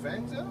Fernseher?